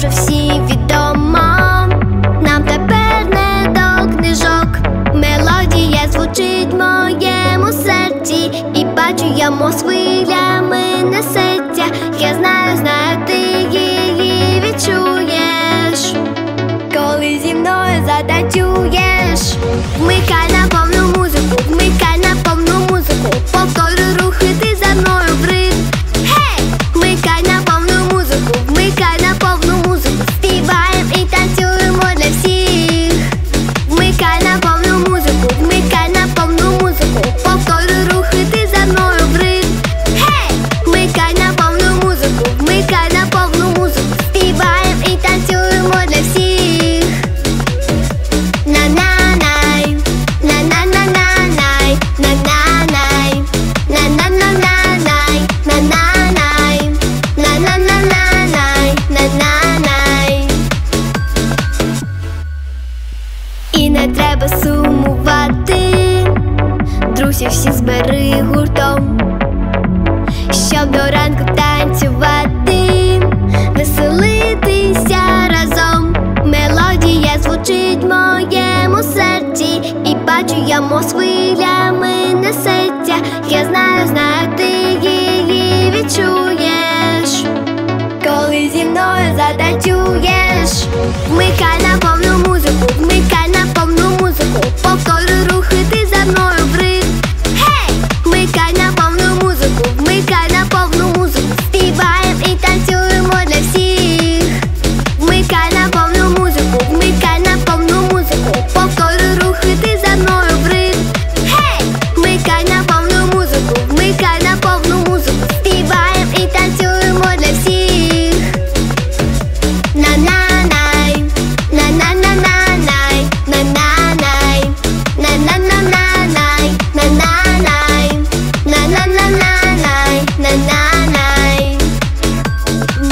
вже всім відомо, нам тепер не до книжок, мелодія звучить в моєму серці, і бачу я мосвилями несе. Зберуся всі збери гуртом, щоб до ранку танцювати, веселитися разом. Мелодія звучить в моєму серці, і бачу, я мосвилями несеться. Я знаю, знаю, ти її відчув.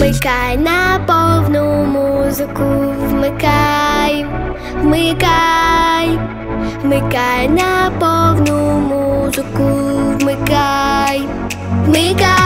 Вмикай на повну музику, вмикай, вмикай, вмикай на повну музику, вмикай, вмикай.